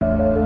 you